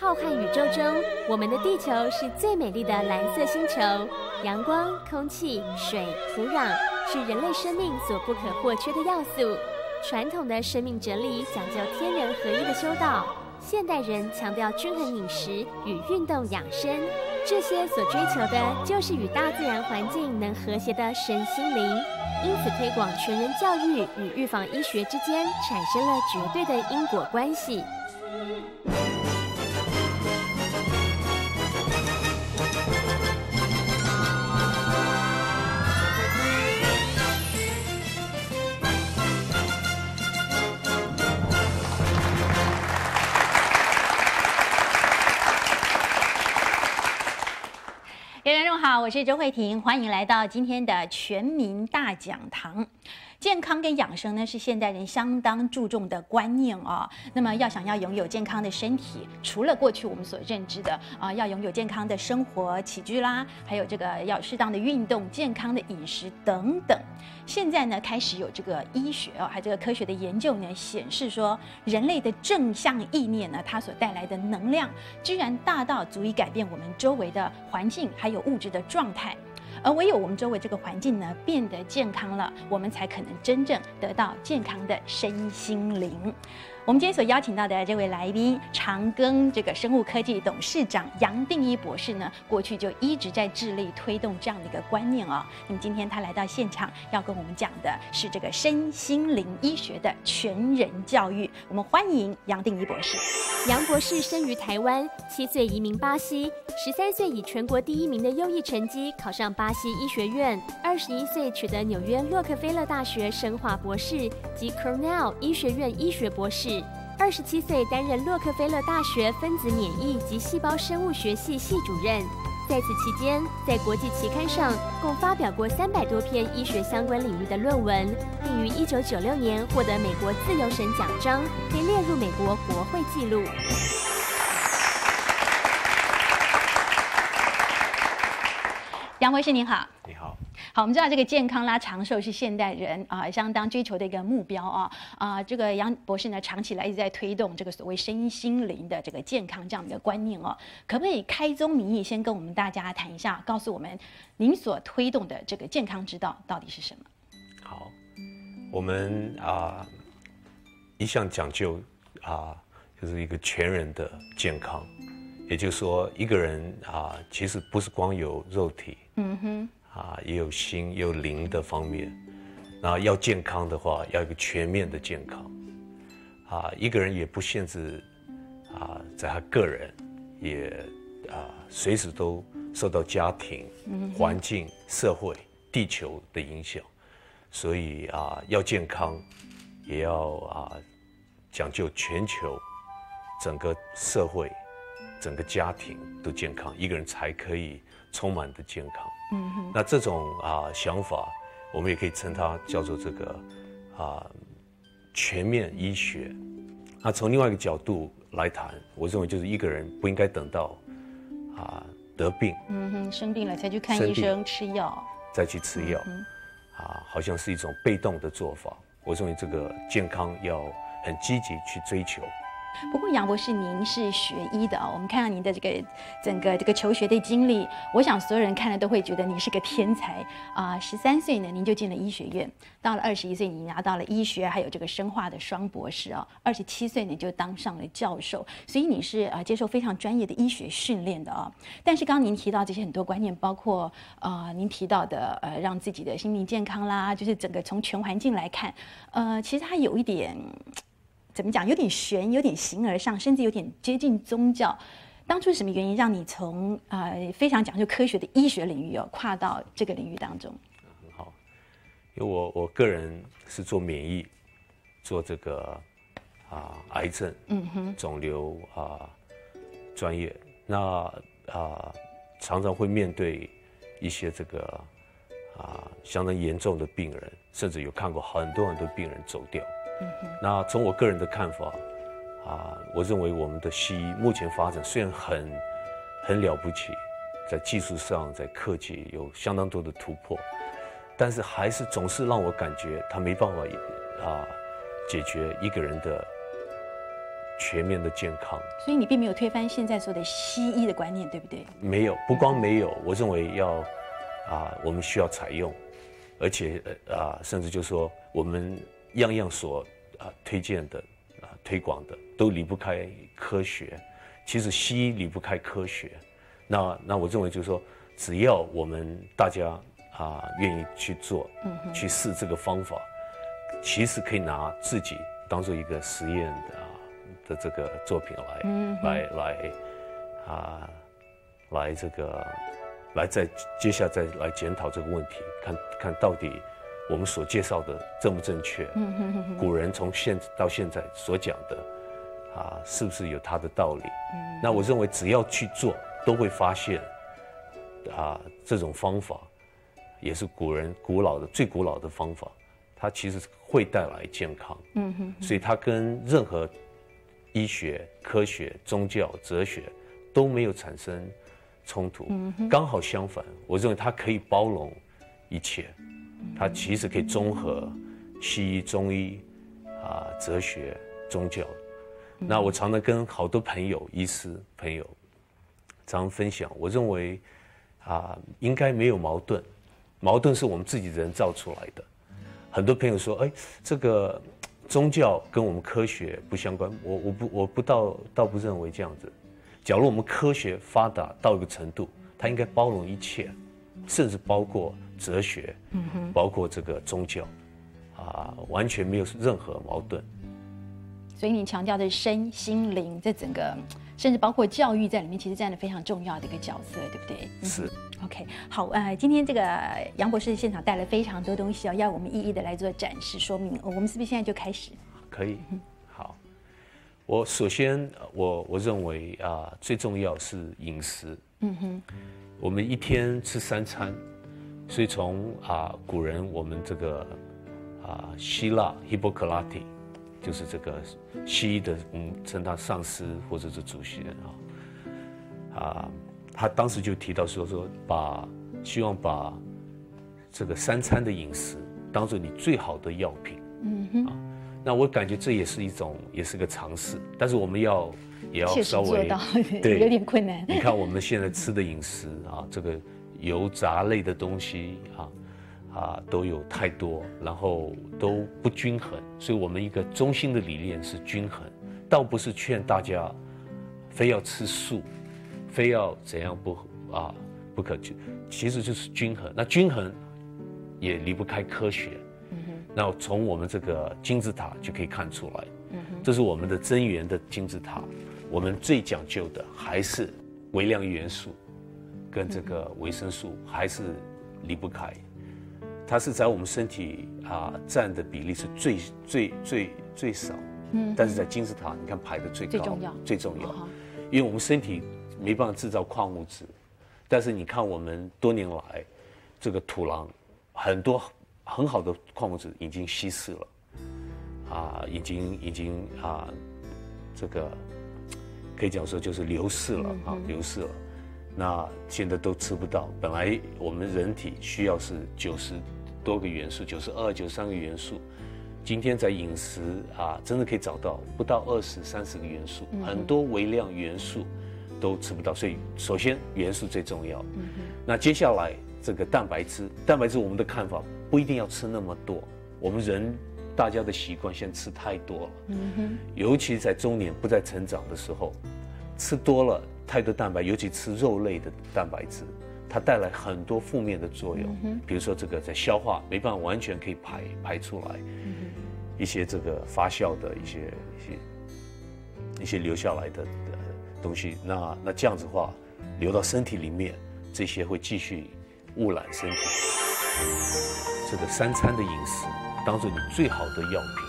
浩瀚宇宙中，我们的地球是最美丽的蓝色星球。阳光、空气、水、土壤是人类生命所不可或缺的要素。传统的生命哲理讲究天人合一的修道，现代人强调均衡饮食与运动养生。这些所追求的，就是与大自然环境能和谐的身心灵。因此，推广全人教育与预防医学之间产生了绝对的因果关系。好，我是周慧婷，欢迎来到今天的全民大讲堂。健康跟养生呢，是现代人相当注重的观念啊。那么，要想要拥有健康的身体，除了过去我们所认知的啊，要拥有健康的生活起居啦，还有这个要适当的运动、健康的饮食等等。现在呢，开始有这个医学哦，还有这个科学的研究呢，显示说，人类的正向意念呢，它所带来的能量，居然大到足以改变我们周围的环境还有物质的状态。而唯有我们周围这个环境呢变得健康了，我们才可能真正得到健康的身心灵。我们今天所邀请到的这位来宾，长庚这个生物科技董事长杨定一博士呢，过去就一直在致力推动这样的一个观念哦。那么今天他来到现场，要跟我们讲的是这个身心灵医学的全人教育。我们欢迎杨定一博士。杨博士生于台湾，七岁移民巴西，十三岁以全国第一名的优异成绩考上巴西医学院，二十一岁取得纽约洛克菲勒大学生化博士及 Cornell 医学院医学博士。二十七岁担任洛克菲勒大学分子免疫及细胞生物学系系主任，在此期间，在国际期刊上共发表过三百多篇医学相关领域的论文，并于一九九六年获得美国自由神奖章，被列入美国国会纪录。杨博士您好。你好。好，我们知道这个健康啦、长寿是现代人啊相当追求的一个目标啊啊！这个杨博士呢，长期来一直在推动这个所谓身心灵的这个健康这样的一个观念哦。可不可以开宗明义，先跟我们大家谈一下，告诉我们您所推动的这个健康之道到底是什么？好，我们啊一向讲究啊，就是一个全人的健康，也就是说，一个人啊，其实不是光有肉体，嗯哼。啊，也有心，也有灵的方面。那要健康的话，要一个全面的健康。啊，一个人也不限制啊，在他个人，也啊，随时都受到家庭、环境、社会、地球的影响。所以啊，要健康，也要啊，讲究全球整个社会、整个家庭都健康，一个人才可以充满的健康。嗯哼，那这种啊想法，我们也可以称它叫做这个啊全面医学。那从另外一个角度来谈，我认为就是一个人不应该等到啊得病，嗯哼，生病了才去看医生吃药，再去吃药，啊，好像是一种被动的做法。我认为这个健康要很积极去追求。不过杨博士，您是学医的啊，我们看到您的这个整个这个求学的经历，我想所有人看了都会觉得你是个天才啊！十三岁呢，您就进了医学院，到了二十一岁，你拿到了医学还有这个生化的双博士啊，二十七岁呢就当上了教授，所以你是啊接受非常专业的医学训练的啊。但是刚刚您提到这些很多观念，包括呃您提到的呃让自己的心灵健康啦，就是整个从全环境来看，呃，其实它有一点。怎么讲？有点玄，有点形而上，甚至有点接近宗教。当初是什么原因让你从呃非常讲究科学的医学领域哦，跨到这个领域当中？很好，因为我我个人是做免疫，做这个啊癌症、嗯哼肿瘤啊专业，那啊常常会面对一些这个啊相当严重的病人，甚至有看过很多很多病人走掉。那从我个人的看法，啊，我认为我们的西医目前发展虽然很很了不起，在技术上，在科技有相当多的突破，但是还是总是让我感觉他没办法啊解决一个人的全面的健康。所以你并没有推翻现在说的西医的观念，对不对？没有，不光没有，我认为要啊，我们需要采用，而且呃啊，甚至就说我们样样所啊推荐的啊推广的都离不开科学。其实西医离不开科学，那那我认为就是说，只要我们大家啊愿意去做，嗯去试这个方法，其实可以拿自己当做一个实验的啊的这个作品来，嗯来来啊来这个来再接下来再来检讨这个问题，看看到底我们所介绍的正不正确，古人从现到现在所讲的。啊，是不是有它的道理？嗯，那我认为只要去做，都会发现，啊，这种方法也是古人古老的最古老的方法，它其实会带来健康。嗯哼，所以它跟任何医学、科学、宗教、哲学都没有产生冲突。刚好相反，我认为它可以包容一切，它其实可以综合西医、中医啊、哲学、宗教。那我常常跟好多朋友、医师朋友，常分享。我认为，啊，应该没有矛盾，矛盾是我们自己人造出来的。很多朋友说，哎，这个宗教跟我们科学不相关。我我不我不倒倒不认为这样子。假如我们科学发达到一个程度，它应该包容一切，甚至包括哲学，嗯包括这个宗教，啊，完全没有任何矛盾。所以你强调的身心灵，这整个甚至包括教育在里面，其实占了非常重要的一个角色，对不对？是。OK，好，呃，今天这个杨博士现场带了非常多东西哦，要我们一一的来做展示说明。我们是不是现在就开始？可以。好，我首先我我认为啊，最重要是饮食。嗯哼。我们一天吃三餐，所以从啊古人我们这个啊希腊 Hippocrates。就是这个西医的，嗯，称他上司或者是主席人啊，啊，他当时就提到说说，把希望把这个三餐的饮食当做你最好的药品，嗯哼，啊，那我感觉这也是一种，也是个尝试，但是我们要也要稍微对 有点困难。你看我们现在吃的饮食啊，这个油炸类的东西啊。啊，都有太多，然后都不均衡，所以我们一个中心的理念是均衡，倒不是劝大家非要吃素，非要怎样不啊不可就，其实就是均衡。那均衡也离不开科学。那从我们这个金字塔就可以看出来，嗯哼，这是我们的增援的金字塔，我们最讲究的还是微量元素跟这个维生素还是离不开。它是在我们身体啊占的比例是最最最最少，嗯，但是在金字塔你看排的最高，最重要，最重要，因为我们身体没办法制造矿物质，但是你看我们多年来这个土壤很多很好的矿物质已经稀释了，啊，已经已经啊这个可以讲说就是流逝了啊，流逝了，那现在都吃不到，本来我们人体需要是九十。多个元素，九十二、九十三个元素，今天在饮食啊，真的可以找到不到二十三十个元素，很多微量元素都吃不到。所以，首先元素最重要。那接下来这个蛋白质，蛋白质我们的看法不一定要吃那么多。我们人大家的习惯现在吃太多了，尤其在中年不再成长的时候，吃多了太多蛋白，尤其吃肉类的蛋白质。它带来很多负面的作用，比如说这个在消化没办法完全可以排排出来，一些这个发酵的一些一些一些留下来的东西，那那这样子的话流到身体里面，这些会继续污染身体。这个三餐的饮食当做你最好的药品。